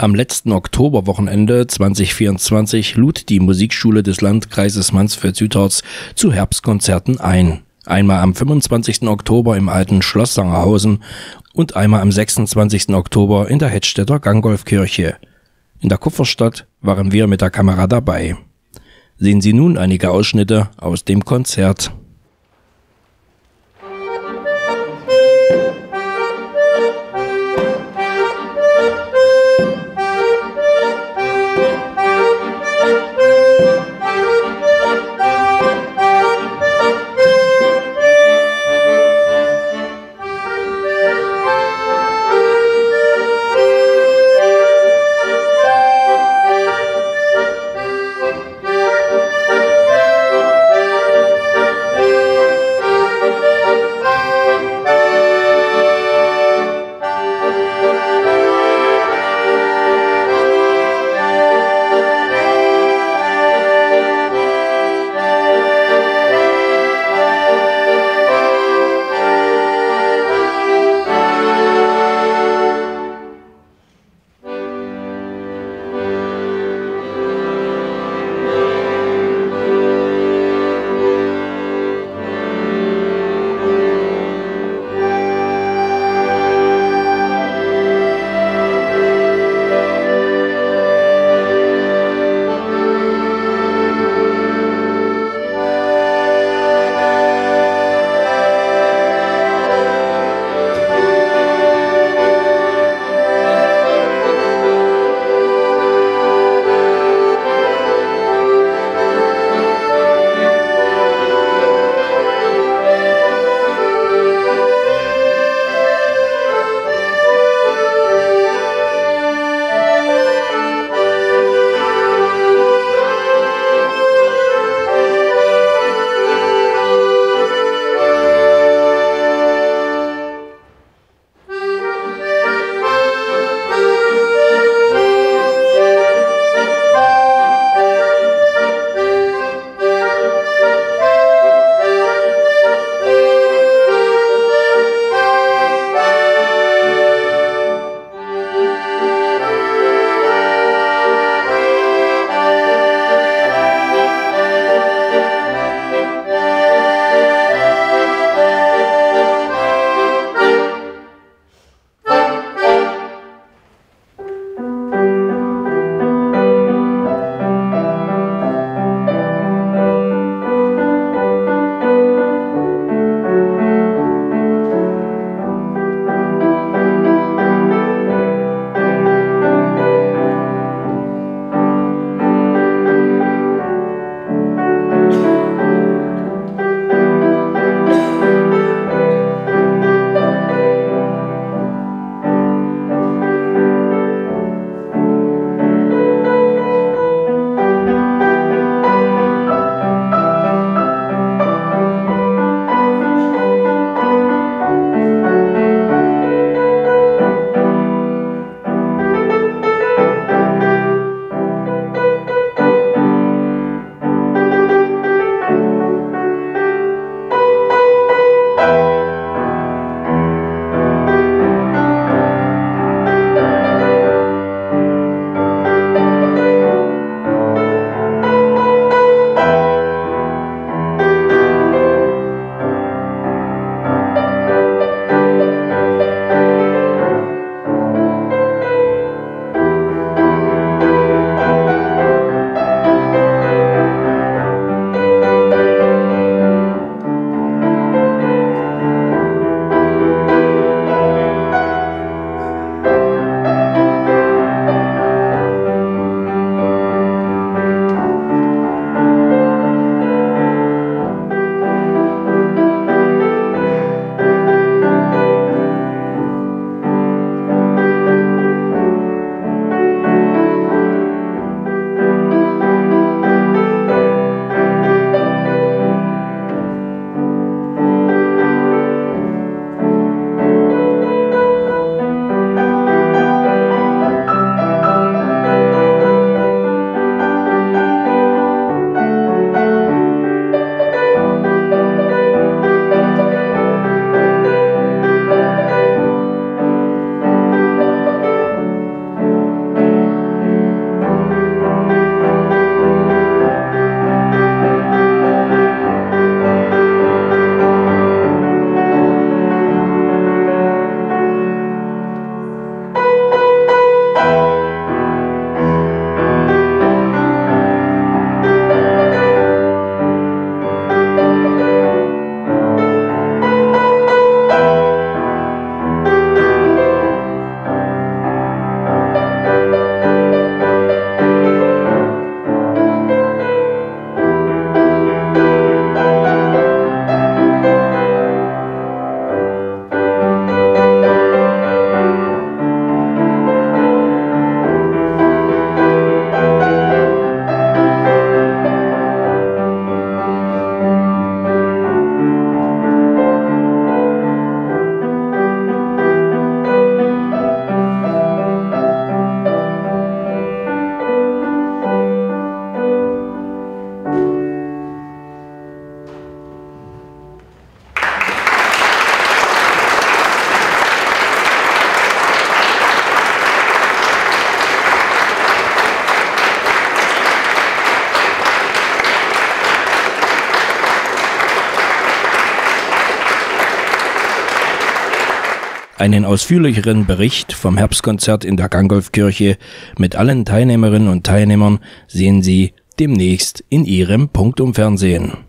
Am letzten Oktoberwochenende 2024 lud die Musikschule des Landkreises Mansfeld-Südharz zu Herbstkonzerten ein. Einmal am 25. Oktober im alten Schloss Sangerhausen und einmal am 26. Oktober in der Hettstädter Gangolfkirche. In der Kupferstadt waren wir mit der Kamera dabei. Sehen Sie nun einige Ausschnitte aus dem Konzert. Einen ausführlicheren Bericht vom Herbstkonzert in der Gangolfkirche mit allen Teilnehmerinnen und Teilnehmern sehen Sie demnächst in Ihrem Punktum Fernsehen.